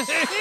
What?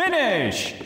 Finish!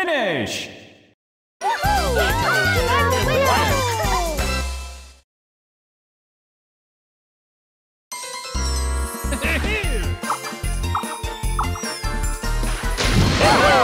Finish! Go!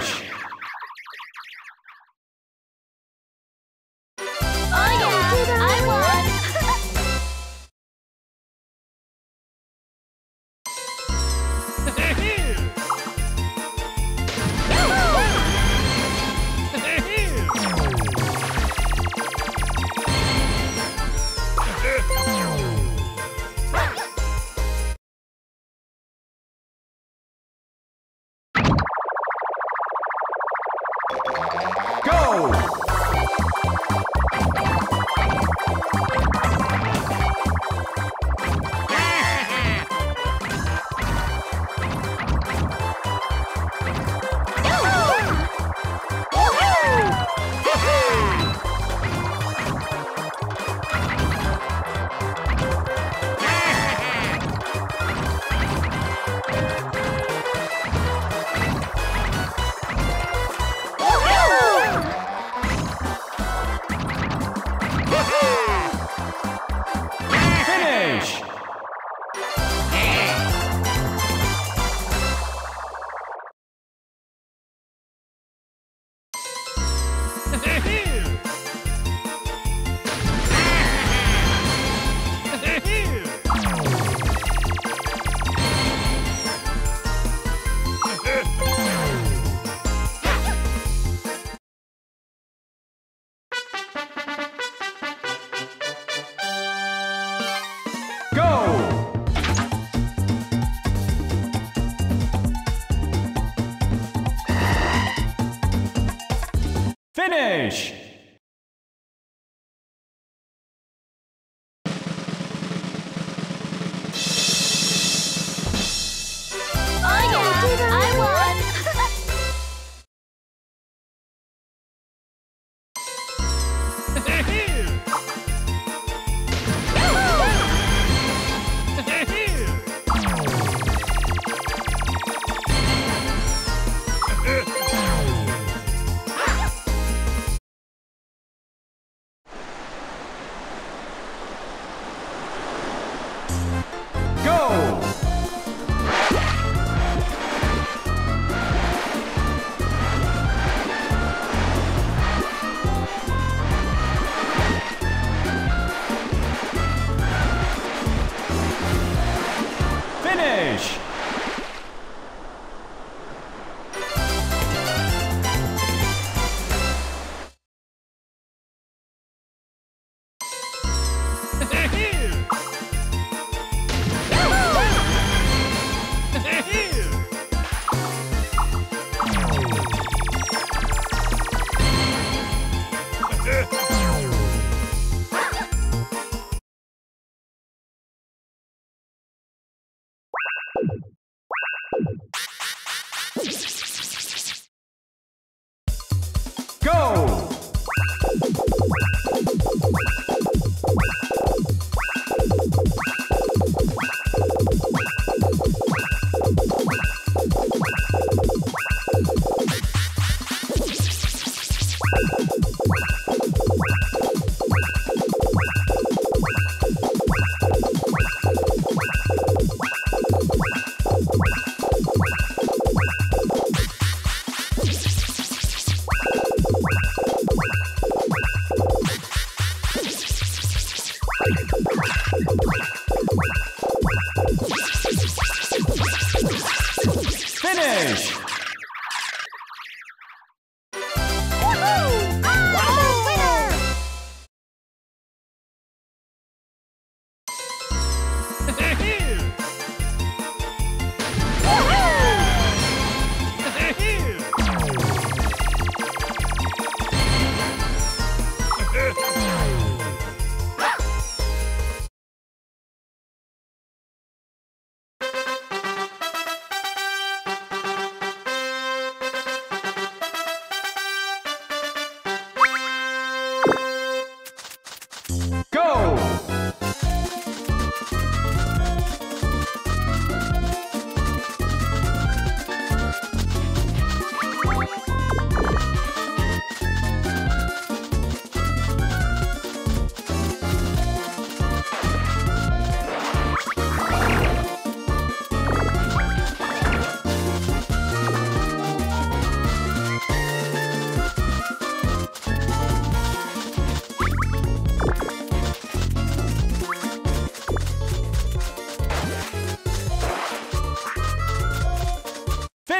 Spanish.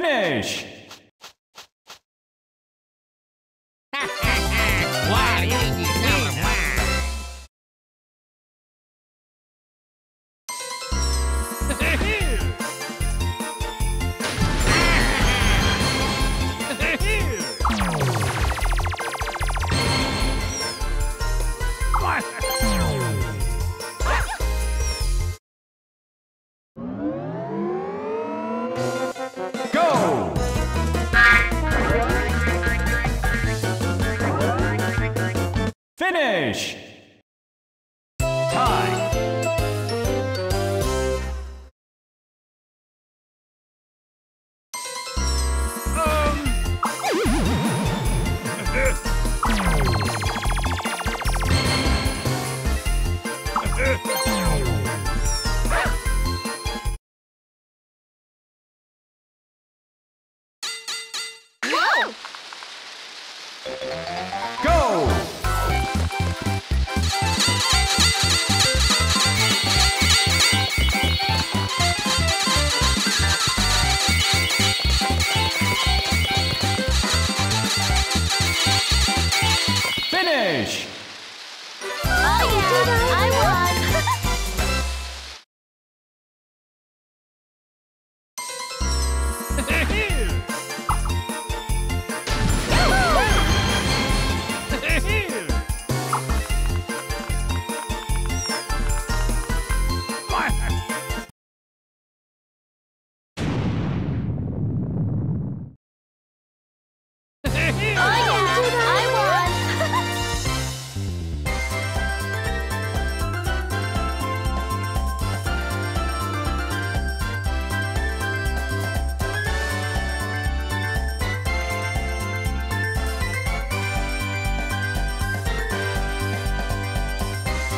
Finish! Go!